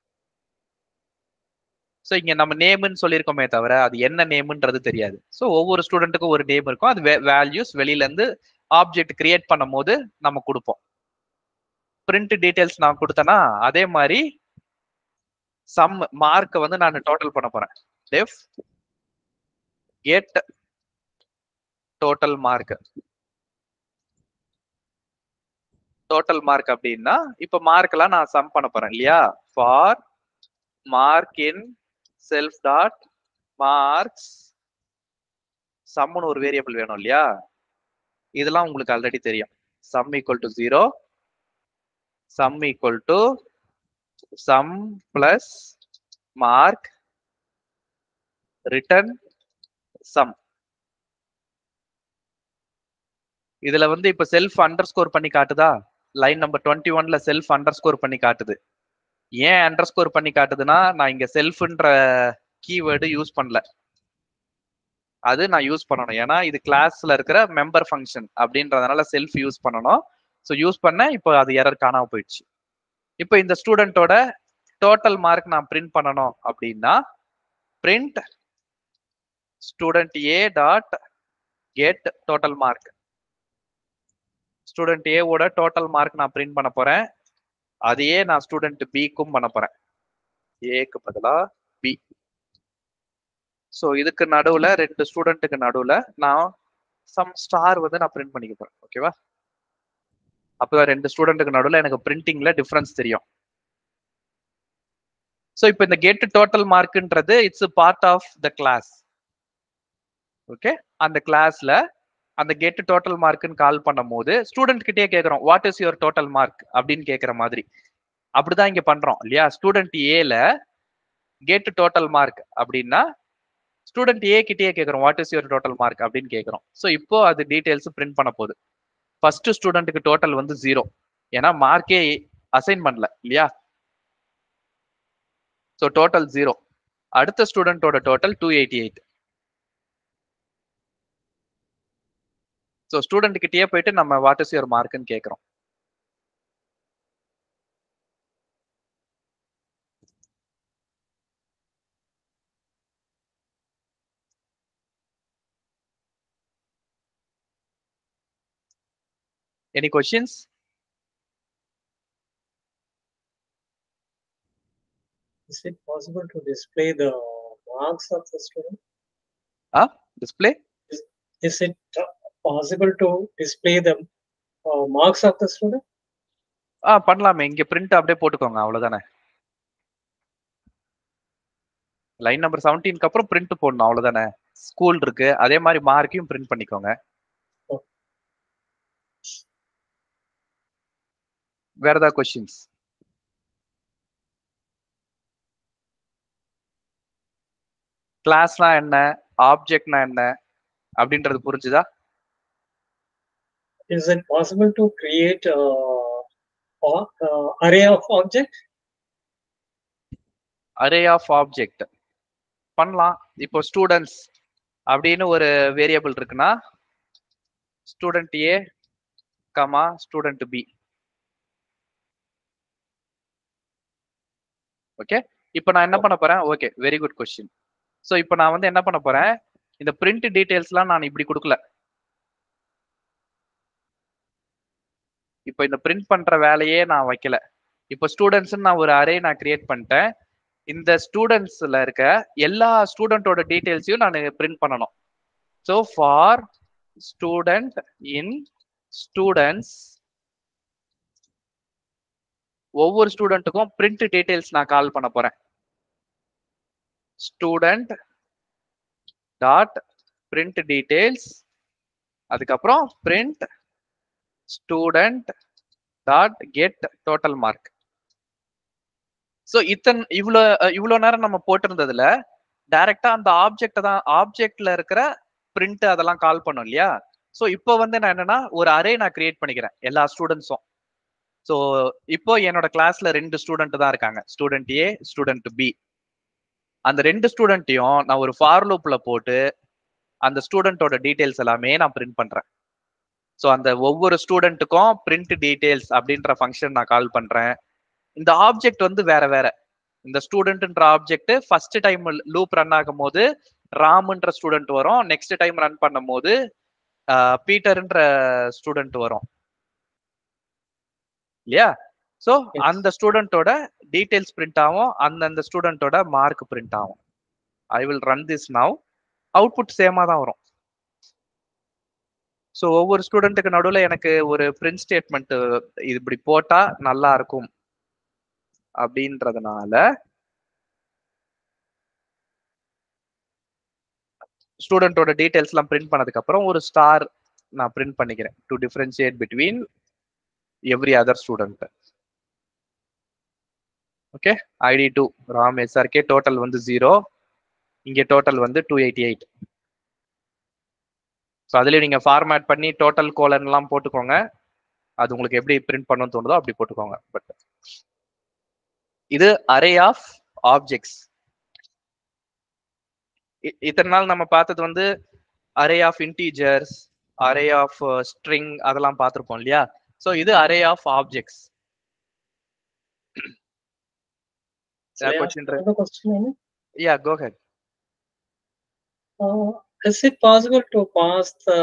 [SPEAKER 1] ஸோ இங்க நம்ம நேம்னு சொல்லியிருக்கோமே தவிர அது என்ன நேம்ன்றது தெரியாது. ஸோ ஒவ்வொரு ஸ்டூடெண்ட்டுக்கும் ஒரு நேம் இருக்கும். அது வேல்யூஸ் வெளியில இருந்து ஆப்ஜெக்ட் கிரியேட் பண்ணும் போது நம்ம கொடுப்போம். பிரிண்ட் டீடைல்ஸ் நான் கொடுத்தேன்னா அதே மாதிரி சம் மார்க்கை வந்து நான் டோட்டல் பண்ண போறேன். Left get total mark total mark அப்படின்னா இப்ப மார்க்லாம் நான் சம் பண்ண போறேன் இல்லையா? For mark in self dot marks சம்னு ஒரு வேரியபிள் வேணும் இல்லையா? இதெல்லாம் உங்களுக்கு ஆல்ரெடி தெரியும். Sum equal to zero sum equal to sum plus mark return sum இதுல வந்து இப்ப செல்ஃப் அண்டர் ஸ்கோர் பண்ணி காட்டுதா? லைன் நம்பர் டுவெண்ட்டி ஒன்ல செல்ஃப் அண்டர் ஸ்கோர் பண்ணி காட்டுது. ஏன் அண்டர் ஸ்கோர் பண்ணி காட்டுதுன்னா நான் இங்க செல்ஃப்ன்ற கீவேர்டு யூஸ் பண்ணல. அது நான் யூஸ் பண்ணணும். ஏன்னா இது கிளாஸ்ல இருக்கிற மெம்பர் ஃபங்க்ஷன் அப்படின்றதுனால செல்ஃப் யூஸ் பண்ணணும். ஸோ யூஸ் பண்ண இப்போ அது எரர் காணாம போயிடுச்சு. இப்போ இந்த ஸ்டூடெண்ட்டோட டோட்டல் மார்க் நான் பிரிண்ட் பண்ணணும் அப்படின்னா print student A dot get total mark student ஏவோட டோட்டல் மார்க் நான் பிரிண்ட் பண்ண போறேன். அதையே நான் ஸ்டூடெண்ட் பிக்கும் பண்ண போறேன். ஏக்கு பதிலா பி ஸோ இதுக்கு நடுவுல ரெண்டு ஸ்டூடெண்ட்டுக்கு நடுவுல நான் சம் ஸ்டார் வந்து நான் பிரிண்ட் பண்ணிக்க போறேன். ஓகேவா அப்போ ரெண்டு ஸ்டூடெண்ட்டுக்கு நடுவில் எனக்கு பிரிண்டிங்ல டிஃப்ரென்ஸ் தெரியும். ஸோ இப்போ இந்த get total மார்க்ன்றது it's part of the class okay அந்த கிளாஸ்ல அந்த கெட் டோட்டல் மார்க்னு கால் பண்ணும் போது ஸ்டூடெண்ட் கிட்டே கேட்குறோம் what is your total mark அப்படின்னு கேட்குற மாதிரி. அப்படிதான் இங்க பண்றோம் இல்லையா? ஸ்டூடெண்ட் ஏல கெட் டோட்டல் மார்க் அப்படின்னா ஸ்டூடெண்ட் ஏ கிட்டயே கேட்குறோம் what is your total mark அப்படின்னு கேட்குறோம். ஸோ இப்போ அது டீட்டெயில்ஸ் பிரிண்ட் பண்ண போகுது. ஃபர்ஸ்ட் ஸ்டூடெண்ட்டுக்கு டோட்டல் வந்து ஜீரோ ஏன்னா மார்க்கே அசைன் பண்ணல இல்லையா? ஸோ டோட்டல் ஜீரோ அடுத்த ஸ்டூடெண்ட்டோட total two eighty eight so student கிட்டயே போயிட்டு நம்ம வாட் இஸ் யுவர் மார்க்னு கேட்குறோம் Any questions?
[SPEAKER 4] Is it possible to display the marks of the student?
[SPEAKER 1] Display?
[SPEAKER 4] Is it uh, possible to display the uh, marks of the student?
[SPEAKER 1] Ah பண்ணலாமே. இங்க print அப்படியே போட்டுக்கோங்க. அவ்வளவுதானே? Line number செவன்டீனுக்கு அப்புறம் print போடணும். அவ்வளவுதானே? School இருக்கு. அதே மாதிரி மார்க்கையும் பிரிண்ட் பண்ணிக்கோங்க. வேற ஏதாவது கொஸ்டின்ஸ் கிளாஸ்னா என்ன? ஆப்ஜெக்ட்னா என்ன? அப்படின்றது புரிஞ்சுதா?
[SPEAKER 4] Is it possible to create a, a- a array of object?
[SPEAKER 1] array of object பண்ணலாம். இப்போ ஸ்டூடெண்ட்ஸ் அப்படின்னு ஒரு வேரியபிள் இருக்குன்னா student A comma student B okay இப்போ நான் என்ன பண்ண போறேன்? Okay very good question so இப்போ நான் வந்து என்ன பண்ண போறேன்? இந்த பிரிண்ட் டீடைல்ஸ்லாம் நான் இப்படி கொடுக்கல. இப்போ இந்த பிரிண்ட் பண்ற வேலையே நான் வைக்கல. இப்போ ஸ்டூடெண்ட்ஸ்னு நான் ஒரு அரே நான் கிரியேட் பண்ணிட்டேன். இந்த ஸ்டூடெண்ட்ஸ்ல இருக்க எல்லா ஸ்டூடெண்டோட டீட்டெயில்ஸையும் நான் பிரிண்ட் பண்ணணும். So for student in students ஒவ்வொரு ஸ்டூடெண்ட்டுக்கும் பிரிண்ட் டீட்டெயில்ஸ் நான் கால் பண்ண போறேன். ஸ்டூடெண்ட் டாட் பிரிண்ட் டீட்டெயில்ஸ் அதுக்கப்புறம் print student dot get total mark so இத்தன் இவ்வளோ இவ்வளோ நேரம் நம்ம போட்டிருந்ததுல டைரக்டா அந்த ஆப்ஜெக்ட் தான் ஆப்ஜெக்ட்ல இருக்கிற பிரிண்ட் அதெல்லாம் கால் பண்ணும் இல்லையா? ஸோ இப்போ வந்து நான் என்னன்னா ஒரு அரே நான் கிரியேட் பண்ணிக்கிறேன் எல்லா ஸ்டூடெண்ட்ஸும் ஸோ இப்போ என்னோட கிளாஸ்ல ரெண்டு ஸ்டூடெண்ட் தான் இருக்காங்க. ஸ்டூடெண்ட் ஏ ஸ்டூடெண்ட் பி அந்த ரெண்டு ஸ்டூடெண்ட்டையும் நான் ஒரு ஃபார் லூப்ல போட்டு அந்த ஸ்டூடெண்ட்டோட டீட்டெயில்ஸ் எல்லாமே நான் பிரிண்ட் பண்றேன். ஸோ அந்த ஒவ்வொரு ஸ்டூடெண்ட்டுக்கும் பிரிண்ட் டீடைல்ஸ் அப்படின்ற ஃபங்க்ஷன் நான் கால் பண்றேன். இந்த ஆப்ஜெக்ட் வந்து வேற வேற. இந்த ஸ்டூடெண்ட்ன்ற object first time loop run ஆகும் போது ராம்ன்ற ஸ்டூடெண்ட் வரும். நெக்ஸ்ட் டைம் ரன் பண்ணும் போது பீட்டர்ன்ற ஸ்டூடெண்ட் வரும். இல்லையா? ஸோ. அந்த ஸ்டூடெண்டோட டீடைல்ஸ் பிரிண்ட் ஆகும். அந்தந்த ஸ்டூடெண்டோட மார்க் பிரிண்ட் ஆகும். I will run this now output சேமா தான் வரும். ஸோ ஒவ்வொரு ஸ்டூடெண்ட்டுக்கு நடுவில் எனக்கு ஒரு பிரிண்ட் ஸ்டேட்மெண்ட் இது இப்படி போட்டா நல்லா இருக்கும் அப்படின்றதுனால ஸ்டூடெண்டோட டீடைல்ஸ் எல்லாம் பிரிண்ட் பண்ணதுக்கு அப்புறம் ஒரு ஸ்டார் நான் பிரிண்ட் பண்ணிக்கிறேன் to differentiate between every other student okay ID two Ram SRK total வந்து ஜீரோ இங்கே டோட்டல் வந்து டூ எயிட்டி எயிட் ஸோ அதுலேயும் நீங்கள் ஃபார்மேட் பண்ணி டோட்டல் கோலன்லாம் போட்டுக்கோங்க. அது உங்களுக்கு எப்படி பிரிண்ட் பண்ணணும்னு தோணுதோ அப்படி போட்டுக்கோங்க. பட் இது அரே ஆஃப் ஆப்ஜெக்ட்ஸ் இத்தனை நாள் நம்ம பார்த்தது வந்து array of integers array of string அதெல்லாம் பார்த்துருப்போம் இல்லையா? ஸோ இது
[SPEAKER 4] array of
[SPEAKER 1] objects? Yeah go
[SPEAKER 4] ahead is it possible to pass the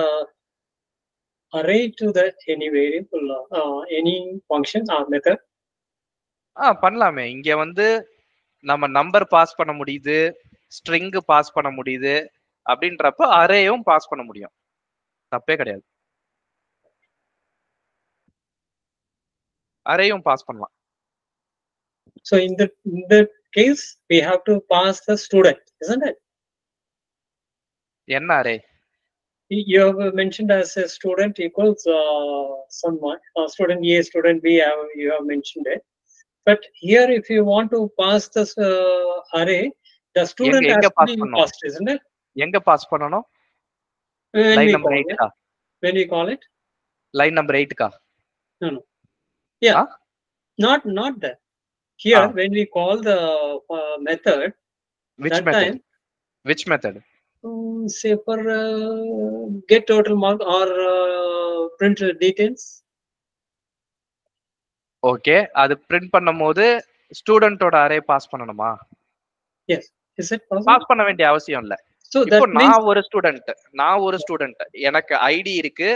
[SPEAKER 4] array to the any variable, uh, any function or method?
[SPEAKER 1] Ah பண்ணலாமே இங்க வந்து நம்ம நம்பர் பாஸ் பண்ண முடியுது ஸ்ட்ரிங் பாஸ் பண்ண முடியுது அப்படின்றப்ப அரேயும் பாஸ் பண்ண முடியும் தப்பே கிடையாது அரேயும் பாஸ் பண்ணலாம்
[SPEAKER 4] So in that in that case, we have to pass the student, isn't it?
[SPEAKER 1] என்ன array
[SPEAKER 4] You you have mentioned as a student equals uh, some mark, uh, student A, student B. Have, you have mentioned it. But here, if you want to pass this uh, array, the student
[SPEAKER 1] எங்க
[SPEAKER 4] has to
[SPEAKER 1] pass
[SPEAKER 4] be
[SPEAKER 1] பண்ணணும்?
[SPEAKER 4] passed, isn't it?
[SPEAKER 1] எங்க pass பண்ணணும்
[SPEAKER 4] When
[SPEAKER 1] line
[SPEAKER 4] we
[SPEAKER 1] number
[SPEAKER 4] call it,
[SPEAKER 1] எயிட்டுக்கா
[SPEAKER 4] when we call it,
[SPEAKER 1] line number எயிட்டுக்கா
[SPEAKER 4] not not that. Here,
[SPEAKER 1] Ah.
[SPEAKER 4] when we call the uh, method,
[SPEAKER 1] which
[SPEAKER 4] that
[SPEAKER 1] method
[SPEAKER 4] time,
[SPEAKER 1] which method
[SPEAKER 4] um, say for uh, get total mark or uh, print details.
[SPEAKER 1] Okay அது print பண்ணும்போது ஸ்டூடெண்டோட array pass பண்ணணுமா?
[SPEAKER 4] Is it possible?
[SPEAKER 1] பாஸ் பண்ண வேண்டிய அவசியம் இல்ல.
[SPEAKER 4] Means
[SPEAKER 1] நான் ஒரு ஸ்டூடெண்ட் நான் ஒரு ஸ்டூடெண்ட் எனக்கு ஐடி இருக்கு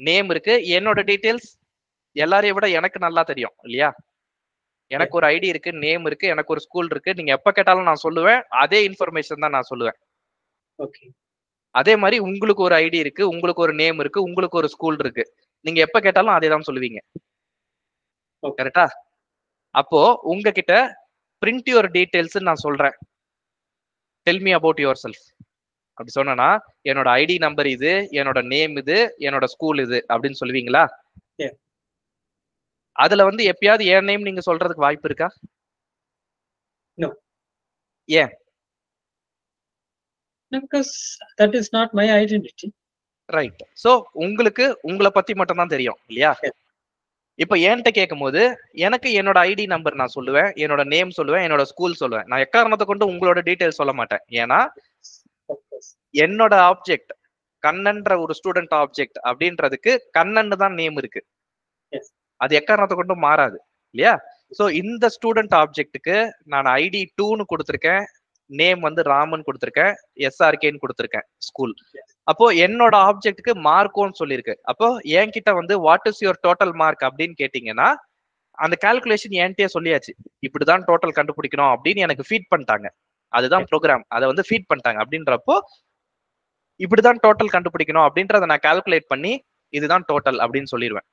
[SPEAKER 1] நேம் இருக்கு என்னோட டீடைல்ஸ் எல்லாரையும் விட எனக்கு நல்லா தெரியும் இல்லையா? எனக்கு ஒரு ஐடி இருக்கு நேம் இருக்கு எனக்கு ஒரு ஸ்கூல் இருக்கு. நீங்க எப்ப கேட்டாலும் நான் சொல்லுவேன் அதே இன்ஃபர்மேஷன் தான் நான் சொல்லுவேன். அதே மாதிரி உங்களுக்கு ஒரு ஐடி இருக்கு உங்களுக்கு ஒரு நேம் இருக்கு உங்களுக்கு ஒரு ஸ்கூல் இருக்கு. நீங்க எப்ப கேட்டாலும் அதே தான் சொல்லுவீங்க. கரெக்டா அப்போ உங்ககிட்ட பிரிண்ட் யுவர் டீடைல்ஸ் நான் சொல்றேன். Tell me about yourself அப்படி சொன்னா என்னோட ஐடி நம்பர் இது என்னோட நேம் இது என்னோட ஸ்கூல் இது அப்படின்னு சொல்லுவீங்களா. அதுல வந்து எப்பயாவது என் நேம் நீங்க சொல்றதுக்கு வாய்ப்பு இருக்கா. ஏன்?
[SPEAKER 4] That is not my identity.
[SPEAKER 1] Right so உங்களுக்கு உங்களை பத்தி மட்டும் தான் தெரியும் இல்லையா. இப்ப என்கிட்ட கேட்கும் போது எனக்கு என்னோட ஐடி நம்பர் நான் சொல்லுவேன் என்னோட நேம் சொல்லுவேன் என்னோட ஸ்கூல் சொல்லுவேன் நான் எக்காரணத்தை கொண்டு உங்களோட டீடைல்ஸ் சொல்ல மாட்டேன் ஏன்னா. என்னோட ஆப்ஜெக்ட் கண்ணன்ற ஒரு ஸ்டூடெண்ட் ஆப்ஜெக்ட் அப்படின்றதுக்கு கண்ணன்னு தான் நேம் இருக்கு. அது எக்காரணத்தை கொண்டு மாறாது இல்லையா சோ இந்த ஸ்டூடெண்ட் ஆப்ஜெக்ட்டுக்கு நான் ஐடி டூன்னு கொடுத்துருக்கேன் நேம் வந்து ராமன் கொடுத்துருக்கேன் எஸ்ஆர்கேன்னு கொடுத்துருக்கேன் ஸ்கூல் அப்போ என்னோட ஆப்ஜெக்ட்டுக்கு மார்க்கோன்னு சொல்லியிருக்கு. அப்போ என்கிட்ட வந்து what is your total mark அப்படின்னு கேட்டீங்கன்னா அந்த கால்குலேஷன் என்கிட்டயே சொல்லியாச்சு. இப்படிதான் டோட்டல் கண்டுபிடிக்கணும் அப்படின்னு எனக்கு ஃபீட் பண்ணிட்டாங்க. அதுதான் ப்ரோக்ராம் அதை வந்து ஃபீட் பண்ணிட்டாங்க. அப்படின்றப்போ இப்படிதான் டோட்டல் கண்டுபிடிக்கணும் அப்படின்றத நான் கால்குலேட் பண்ணி இதுதான் டோட்டல் அப்படின்னு சொல்லிடுவேன்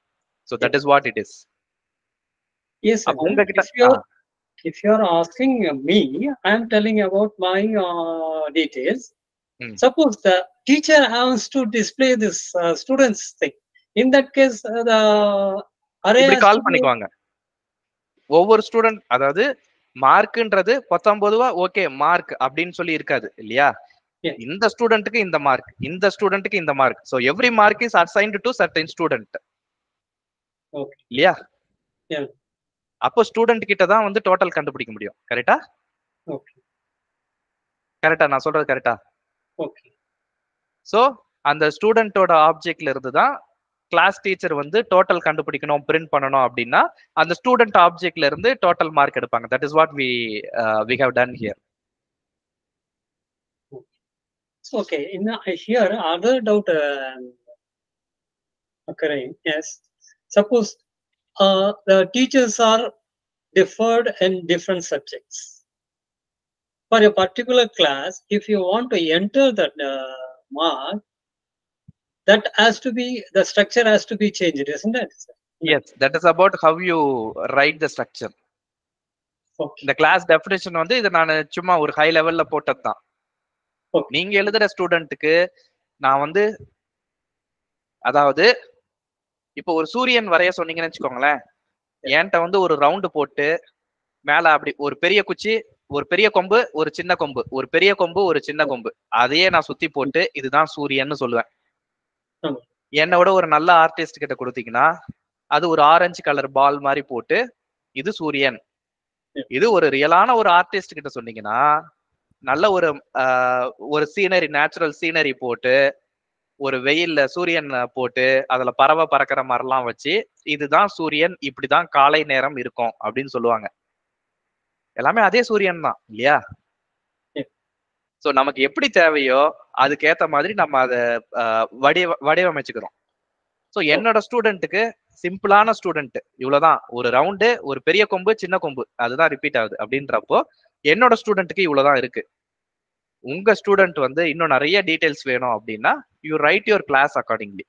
[SPEAKER 1] so that is what
[SPEAKER 4] it is.
[SPEAKER 1] அப்போ உங்ககிட்ட
[SPEAKER 4] If if you're asking me, I'm telling about my uh, details.
[SPEAKER 1] Hmm.
[SPEAKER 4] Suppose the teacher has to display this uh, students thing. In that case, uh, the array
[SPEAKER 1] கால் பண்ணிக்குவாங்க ஒவ்வொரு student அதாவது மார்க்ன்றது பத்தொன்பதுவா okay mark அப்படின்னு சொல்லி இருக்காது இல்லையா. இந்த ஸ்டூடெண்ட்டுக்கு இந்த மார்க் இந்த ஸ்டூடெண்ட்டுக்கு இந்த mark so every mark is assigned to certain
[SPEAKER 4] student.
[SPEAKER 1] இல்லையா. அப்போ ஸ்டூடெண்ட் கிட்ட தான் வந்து டோட்டல் கண்டுபிடிக்க முடியும் கரெக்டா. கரெக்டா நான் சொல்றது கரெக்டா. சோ அந்த ஸ்டூடெண்டோட ஆப்ஜெக்ட்ல இருந்து தான் கிளாஸ் டீச்சர் வந்து டோட்டல் கண்டுபிடிக்கணும் பிரிண்ட் பண்ணணும் அப்படின்னா அந்த ஸ்டூடெண்ட் ஆப்ஜெக்ட்ல இருந்து டோட்டல் மார்க் எடுப்பாங்க that is what we we have
[SPEAKER 4] done here the, here, other doubt uh, occurring. Yes. Suppose uh, the teachers are differed in different subjects. For a particular class, if you want to enter that uh, mark, that has to be the structure has to be changed, isn't it?
[SPEAKER 1] That is about how you write the structure
[SPEAKER 4] Okay.
[SPEAKER 1] இந்த class definition வந்து இது நான் சும்மா ஒரு high லெவல்ல போட்டது தான். நீங்க எழுதுற ஸ்டூடெண்ட்டுக்கு நான் வந்து அதாவது இப்போ ஒரு சூரியன் வரைய சொன்னீங்கன்னு வச்சுக்கோங்களேன். என்கிட்ட வந்து ஒரு ரவுண்டு போட்டு மேல அப்படி ஒரு பெரிய குச்சி ஒரு பெரிய கொம்பு ஒரு சின்ன கொம்பு. ஒரு பெரிய கொம்பு ஒரு சின்ன கொம்பு. அதையே நான் சுத்தி போட்டு இதுதான் சூரியன்னு சொல்லுவேன்.
[SPEAKER 4] ஆமா.
[SPEAKER 1] என்னோட ஒரு நல்ல ஆர்டிஸ்ட் கிட்ட கொடுத்தீங்கன்னா அது ஒரு ஆரஞ்சு கலர் பால் மாதிரி போட்டு இது சூரியன். இது ஒரு ரியலான ஒரு ஆர்டிஸ்ட் கிட்ட சொன்னீங்கன்னா நல்ல ஒரு ஒரு சீனரி நேச்சுரல் சீனரி போட்டு ஒரு வெயில்ல சூரியன் போட்டு அதுல பறவை பறக்கிற மாதிரிலாம் வச்சு இதுதான் சூரியன் இப்படிதான் காலை நேரம் இருக்கும் அப்படின்னு சொல்லுவாங்க. எல்லாமே அதே சூரியன் தான் இல்லையா. சோ நமக்கு எப்படி தேவையோ அதுக்கேத்த மாதிரி நம்ம அதை வடிவ வடிவமைச்சுக்கிறோம். சோ என்னோட ஸ்டூடெண்ட்டுக்கு சிம்பிளான ஸ்டூடெண்ட் இவ்வளவுதான். ஒரு ரவுண்டு ஒரு பெரிய கொம்பு சின்ன கொம்பு. அதுதான் ரிப்பீட் ஆகுது அப்படின்றப்போ என்னோட ஸ்டூடெண்ட்டுக்கு இவ்வளவுதான் இருக்கு. உங்க ஸ்டூடெண்ட் வந்து இன்னும் நிறைய டீடைல்ஸ் வேணும் அப்படின்னா you write your class
[SPEAKER 4] accordingly.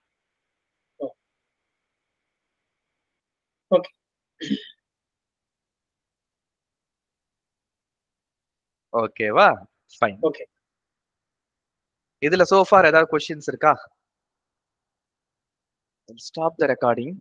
[SPEAKER 1] ஓகேவா ஃபைன்
[SPEAKER 4] Okay.
[SPEAKER 1] இதுல சோஃபார் ஏதாவது கொஸ்டின்ஸ் இருக்கா? Stop the recording